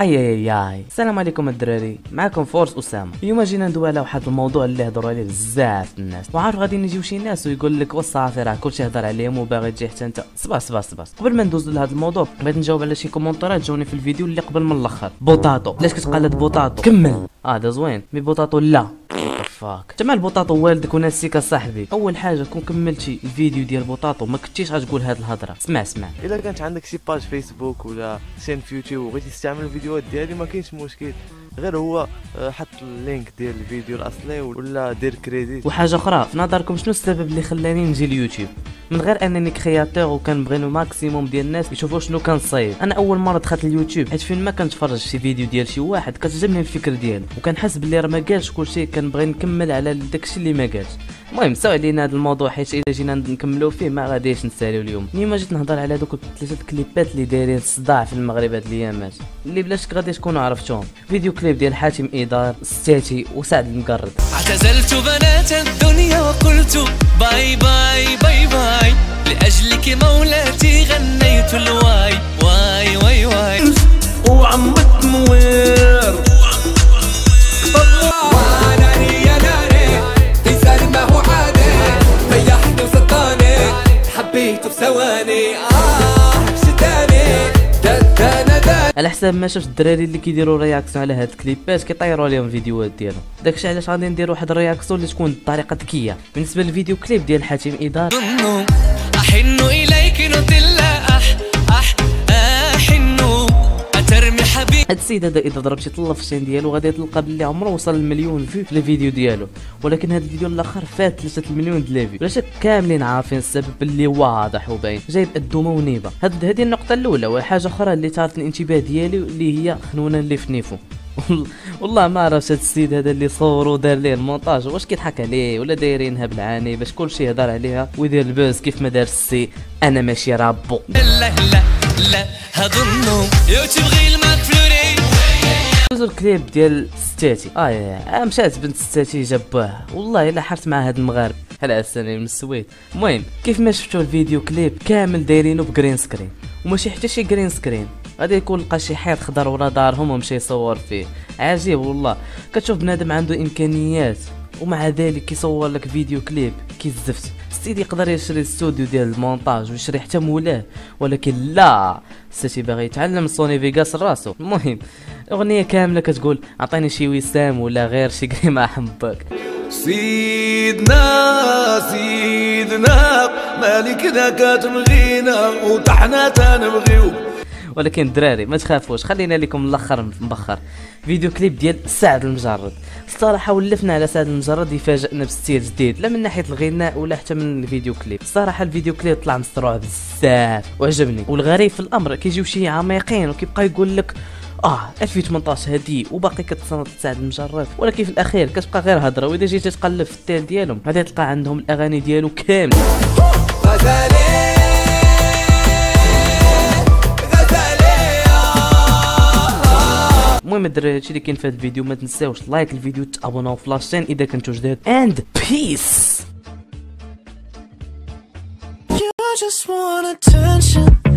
أي أي أي السلام عليكم الدراري. معكم فورس أسامة. اليوم جينا ندوي على واحد الموضوع اللي هضروا عليه بزاف الناس. وعارف غادي نجيو شي ناس ويقول لك وصافي راه كلشي هضر عليهم وباغي تجي حتى أنت. صبر صبر صبر قبل ما ندوز لهذا الموضوع بغيت نجاوب على شي كومونتات جاوني في الفيديو اللي قبل من الأخر. بوطاطو علاش كتقلد بوطاطو كمل. آه ده زوين. mais بوطاطو لا. fuck تما البوطاطو والدك وناسيك صاحبي أول حاجة كون كملتي الفيديو ديال بوطاطو ما كنتيش غتقول هاد الهضرة. اسمع اسمع. الا كانت عندك شي page فيسبوك ولا chaîne في يوتيوب وبغيتي تستعمل الفيديوهات ديالي ما كاينش مشكل. غير هو آه، حط ال link ديال الفيديو الأصلي ولا دير كريديت وحاجة أخرى في نظركم شنو السبب اللي خلاني نجي اليوتيوب من غير أنني créateur وكنبغي maximum ديال الناس يشوفوا شنو كنصايب أنا أول مرة دخلت اليوتيوب حيت فين ما كنتفرج شي فيديو ديال شي واحد كتعجبني الفكر ديالو وكنحس بلي راه ما قالش كلشي كنبغي نكمل على داكشي اللي ما قالش. المهم سدو علينا هذا الموضوع حيت إلا جينا نكملوا فيه ما غاديش نساليو اليوم. اليوم جيت نهضر على دوك ثلاثة كليبات اللي دايرين صداع في المغرب هاد الايامات اللي بلا شك غادي تكونوا عرفتوهم فيديو كليب ديال حاتم ايدار ستاتي وسعد المجرد. اعتزلت بنات الدنيا وقلت bye bye bye bye. لأجلك مولاتي غنيت الواي واي واي واي. وعمك موير ناري يا ناري تيسال ما هو عادي ريحني وصداني حبيته بثواني. شداني دانا دانا على حساب ما شفت الدراري اللي كيديروا رياكسيون على هاد الكليبات كيطيروا عليهم فيديوهات ديالهم. داكشي علاش غادي ندير واحد الرياكسيون اللي تكون بطريقة ذكية. بالنسبة للفيديو كليب ديال حاتم ايدار ظن أحن إليك أح أح أحن. أترمي حبيب. هاد السيد هذا طلع في الشين ديالو غادي تلقى بلي عمره وصل المليون فيو في الفيديو ديالو. ولكن هاد الفيديو الأخر فات 3 المليون ديال الفيو بلا شك كاملين عارفين السبب اللي واضح وباين. جايب الدومة ونيبة. هاد هذه النقطة الأولى. وحاجة أخرى اللي تارت الانتباه ديالي اللي هي خنونة اللي في نيفو. والله ما عرفت هاد السيد هذا اللي صور ودار ليه المونتاج. واش كيضحك عليه ولا دايرينها بالعاني باش كلشي يهضر عليها ويدير البوز كيف ما دار السي. أنا ماشي رابو. لا لا لا هظن يو تبغي الماك فلوري. دوزو الكليب ديال ستاتي. آه يا مشات بنت ستاتي جابوه والله إلا حرت مع هاد المغارب. هلا السنة من السويد. المهم كيف ما شفتوا الفيديو كليب كامل دايرينو بجرين سكرين وماشي حتى شي جرين سكرين غادي يكون لقى شي حيط خضر ورا دارهم ومشى يصور فيه. عجيب والله. كتشوف بنادم عنده إمكانيات ومع ذلك كيصور لك فيديو كليب كيزفت. السيد يقدر يشري الاستوديو ديال المونتاج ويشري حتى مولاه. ولكن لا! ستي باغي يتعلم سوني فيغاس راسو. المهم أغنية كاملة كتقول عطيني شي وسام ولا غير شي كريمه حمبك سيدنا سيدنا مالكنا كتبغينا وطحنا تنبغيو ولكن الدراري ما تخافوش خلينا لكم الأخر مبخر. فيديو كليب ديال سعد المجرد. الصراحة ولفنا على سعد المجرد يفاجئنا ب style جديد. لا من ناحية الغناء ولا حتى من الفيديو كليب. الصراحة الفيديو كليب طلع مصروع بزاف وعجبني. والغريب في الأمر كيجيو شي عميقين وكيبقى يقول لك آه 2018 هادي وباقي كتصنت سعد المجرد. ولكن في الأخير كتبقى غير هضرة وإذا جيتي تقلب في ال tel ديالهم غادي تلقى عندهم الأغاني ديالو كامل المهم الدراري هادشي اللي كاين في هذا الفيديو ما تنساوش لايك الفيديو تابوناو في لاشين اذا كنتو جداد اند بيس You just want attention You